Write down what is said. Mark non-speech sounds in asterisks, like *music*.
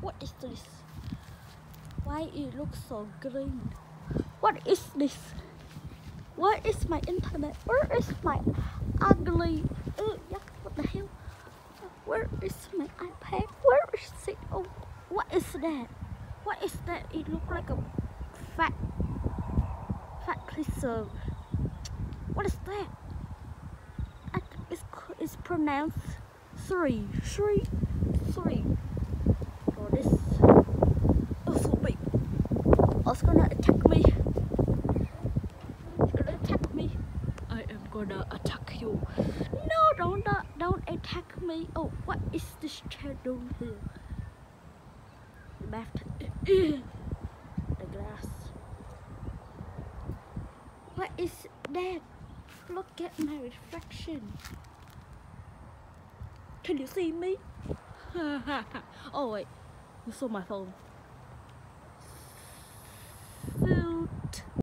What is this? Why it looks so green? What is this? Where is my internet? Where is my ugly? Uh, yeah, what the hell? Where is my iPad? Where is it? Oh, what is that? What is that? It looks like a fat, fat preserve. What is that? I think it's, it's pronounced three, three. Oh, this. Oh, so big. It's gonna attack me. Gonna attack me. I am gonna attack you. No, don't, uh, don't attack me. Oh, what is this doing here? The bathtub. *clears throat* the glass. What is that? Look at my reflection. Can you see me? *laughs* oh wait, you saw my phone.